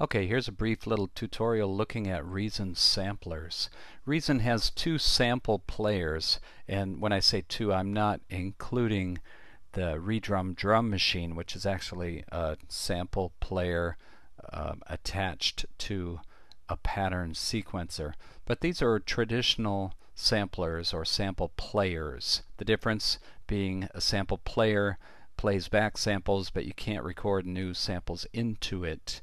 Okay, here's a brief little tutorial looking at Reason samplers. Reason has two sample players, and when I say two, I'm not including the Redrum drum machine, which is actually a sample player um, attached to a pattern sequencer. But these are traditional samplers or sample players. The difference being a sample player plays back samples, but you can't record new samples into it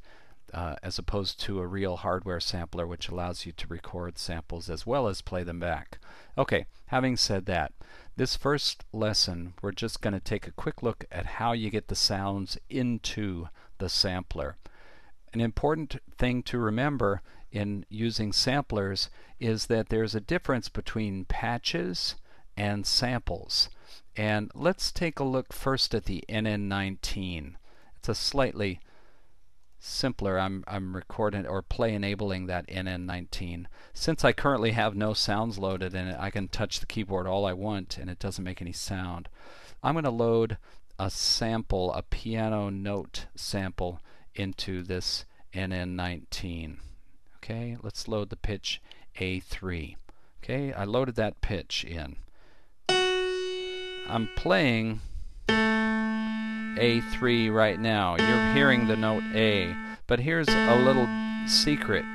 uh, as opposed to a real hardware sampler which allows you to record samples as well as play them back. Okay, having said that, this first lesson we're just going to take a quick look at how you get the sounds into the sampler. An important thing to remember in using samplers is that there's a difference between patches and samples. And let's take a look first at the NN19. It's a slightly simpler. I'm, I'm recording or play enabling that NN19. Since I currently have no sounds loaded in it, I can touch the keyboard all I want and it doesn't make any sound. I'm going to load a sample, a piano note sample into this NN19. Okay, let's load the pitch A3. Okay, I loaded that pitch in. I'm playing a3 right now. You're hearing the note A. But here's a little secret.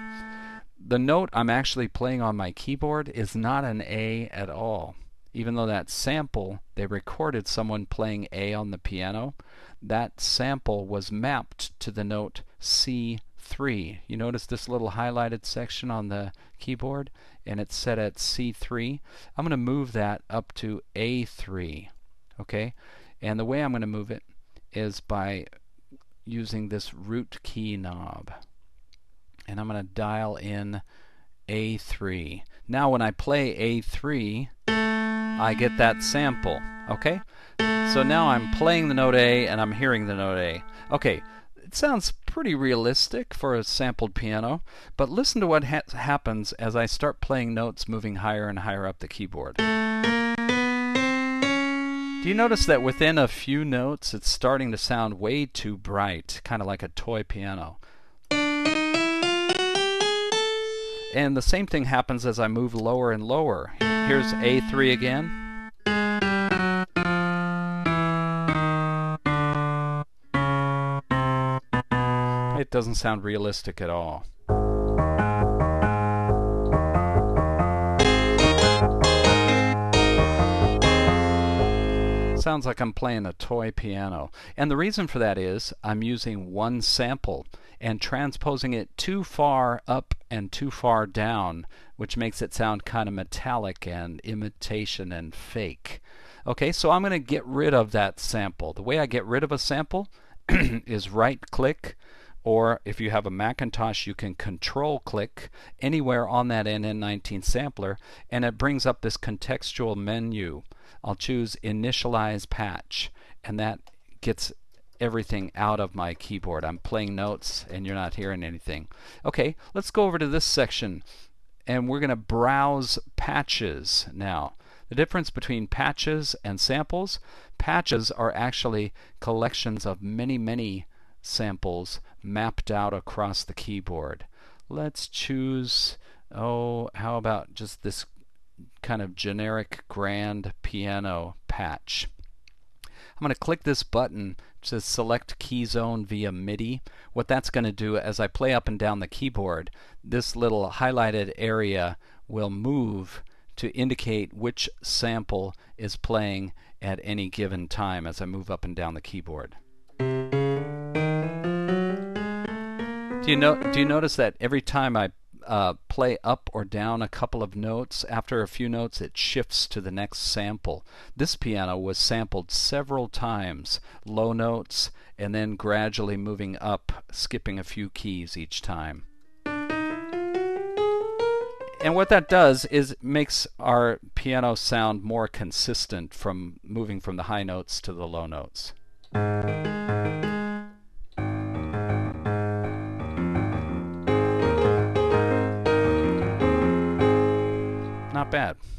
The note I'm actually playing on my keyboard is not an A at all. Even though that sample, they recorded someone playing A on the piano, that sample was mapped to the note C3. You notice this little highlighted section on the keyboard? And it's set at C3. I'm going to move that up to A3. Okay? And the way I'm going to move it is by using this root key knob. And I'm going to dial in A3. Now when I play A3, I get that sample. Okay? So now I'm playing the note A and I'm hearing the note A. Okay, it sounds pretty realistic for a sampled piano, but listen to what ha happens as I start playing notes moving higher and higher up the keyboard. Do you notice that within a few notes it's starting to sound way too bright, kind of like a toy piano? And the same thing happens as I move lower and lower. Here's A3 again. It doesn't sound realistic at all. Sounds like I'm playing a toy piano. And the reason for that is I'm using one sample and transposing it too far up and too far down, which makes it sound kind of metallic and imitation and fake. Okay, so I'm going to get rid of that sample. The way I get rid of a sample is right click or if you have a Macintosh, you can control click anywhere on that NN19 sampler and it brings up this contextual menu. I'll choose initialize patch and that gets everything out of my keyboard. I'm playing notes and you're not hearing anything. Okay, let's go over to this section and we're going to browse patches now. The difference between patches and samples, patches are actually collections of many, many samples mapped out across the keyboard. Let's choose, oh, how about just this kind of generic grand piano patch. I'm going to click this button says select key zone via MIDI. What that's going to do as I play up and down the keyboard, this little highlighted area will move to indicate which sample is playing at any given time as I move up and down the keyboard. Do you know? Do you notice that every time I uh, play up or down a couple of notes, after a few notes it shifts to the next sample. This piano was sampled several times, low notes, and then gradually moving up, skipping a few keys each time. And what that does is makes our piano sound more consistent from moving from the high notes to the low notes. Not bad.